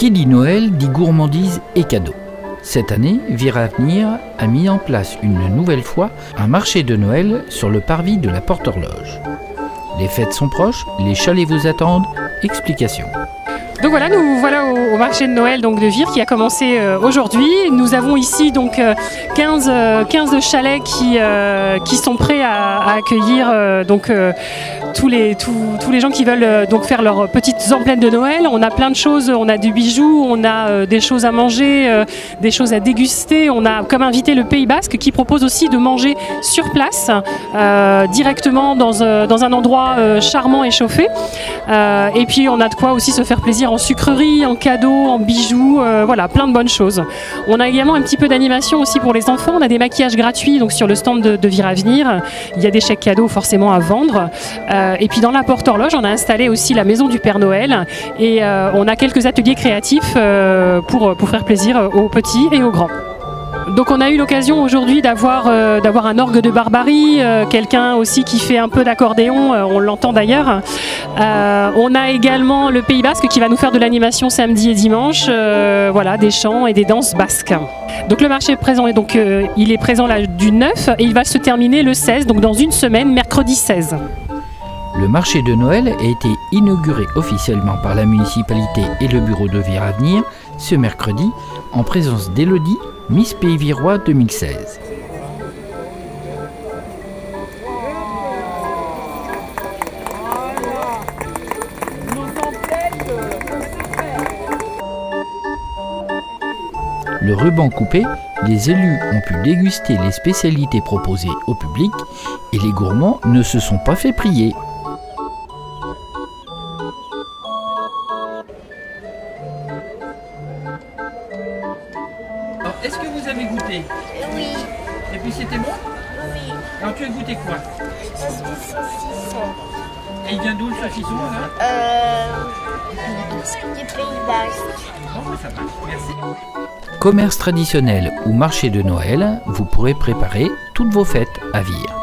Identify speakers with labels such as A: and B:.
A: Qui dit Noël dit gourmandise et cadeaux. Cette année, Vira Avenir a mis en place une nouvelle fois un marché de Noël sur le parvis de la Porte Horloge. Les fêtes sont proches, les chalets vous attendent. Explication.
B: Donc voilà, nous voilà au, marché de Noël donc de Vire qui a commencé euh, aujourd'hui. Nous avons ici donc 15, euh, 15 euh, chalets qui, sont prêts à, accueillir donc tous les, gens qui veulent donc faire leurs petites emplettes de Noël. On a plein de choses, on a du bijou, on a des choses à manger, des choses à déguster. On a comme invité le Pays Basque qui propose aussi de manger sur place, directement dans, un endroit charmant et chauffé. et puis on a de quoi aussi se faire plaisir en sucreries, en cadeaux, en bijoux, euh, voilà, plein de bonnes choses. On a également un petit peu d'animation aussi pour les enfants. On a des maquillages gratuits donc sur le stand de, de Viravenir. Il y a des chèques cadeaux forcément à vendre. Euh, et puis dans la porte horloge, on a installé aussi la maison du Père Noël et euh, on a quelques ateliers créatifs pour, faire plaisir aux petits et aux grands. Donc on a eu l'occasion aujourd'hui d'avoir un orgue de barbarie, quelqu'un aussi qui fait un peu d'accordéon, on l'entend d'ailleurs. On a également le Pays Basque qui va nous faire de l'animation samedi et dimanche, voilà, des chants et des danses basques. Donc le marché est présent et donc il est présent là du 9 et il va se terminer le 16, donc dans une semaine, mercredi 16.
A: Le marché de Noël a été inauguré officiellement par la municipalité et le bureau de Vire ce mercredi en présence d'Elodie, Miss Pays Virois 2016. Le ruban coupé, les élus ont pu déguster les spécialités proposées au public et les gourmands ne se sont pas fait prier. est-ce que vous avez goûté?
C: Oui.
A: Et puis c'était bon?
C: Oui.
A: Alors tu as goûté quoi?
C: Saucisson.
A: Et il vient d'où le saucisson là?
C: Euh. Du Pays Basque.
A: Bon, ça marche, merci. Commerce traditionnel ou marché de Noël, vous pourrez préparer toutes vos fêtes à Vire.